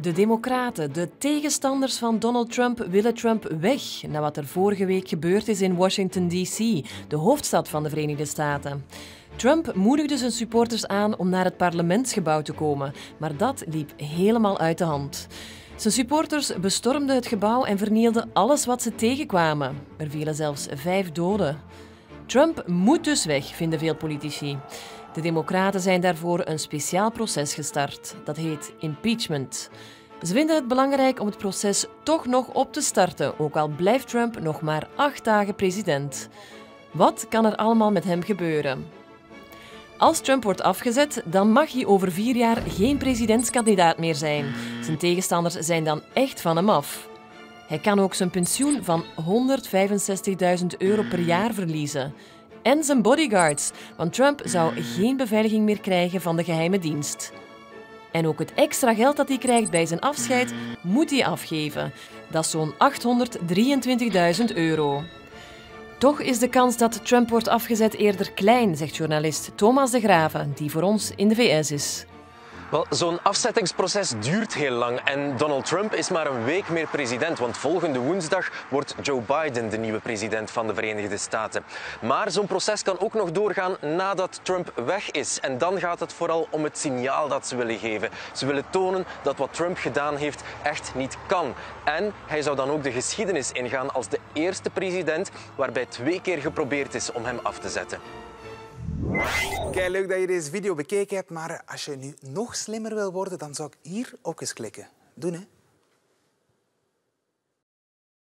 De Democraten, de tegenstanders van Donald Trump, willen Trump weg na wat er vorige week gebeurd is in Washington, D.C., de hoofdstad van de Verenigde Staten. Trump moedigde zijn supporters aan om naar het parlementsgebouw te komen, maar dat liep helemaal uit de hand. Zijn supporters bestormden het gebouw en vernielden alles wat ze tegenkwamen. Er vielen zelfs vijf doden. Trump moet dus weg, vinden veel politici. De Democraten zijn daarvoor een speciaal proces gestart. Dat heet impeachment. Ze vinden het belangrijk om het proces toch nog op te starten, ook al blijft Trump nog maar acht dagen president. Wat kan er allemaal met hem gebeuren? Als Trump wordt afgezet, dan mag hij over vier jaar geen presidentskandidaat meer zijn. Zijn tegenstanders zijn dan echt van hem af. Hij kan ook zijn pensioen van 165.000 euro per jaar verliezen. En zijn bodyguards, want Trump zou geen beveiliging meer krijgen van de geheime dienst. En ook het extra geld dat hij krijgt bij zijn afscheid moet hij afgeven. Dat is zo'n 823.000 euro. Toch is de kans dat Trump wordt afgezet eerder klein, zegt journalist Thomas de Graven, die voor ons in de VS is. Wel, zo'n afzettingsproces duurt heel lang en Donald Trump is maar een week meer president, want volgende woensdag wordt Joe Biden de nieuwe president van de Verenigde Staten. Maar zo'n proces kan ook nog doorgaan nadat Trump weg is en dan gaat het vooral om het signaal dat ze willen geven. Ze willen tonen dat wat Trump gedaan heeft echt niet kan. En hij zou dan ook de geschiedenis ingaan als de eerste president waarbij twee keer geprobeerd is om hem af te zetten. Kijk, leuk dat je deze video bekeken hebt, maar als je nu nog slimmer wil worden, dan zou ik hier ook eens klikken. Doen, hè?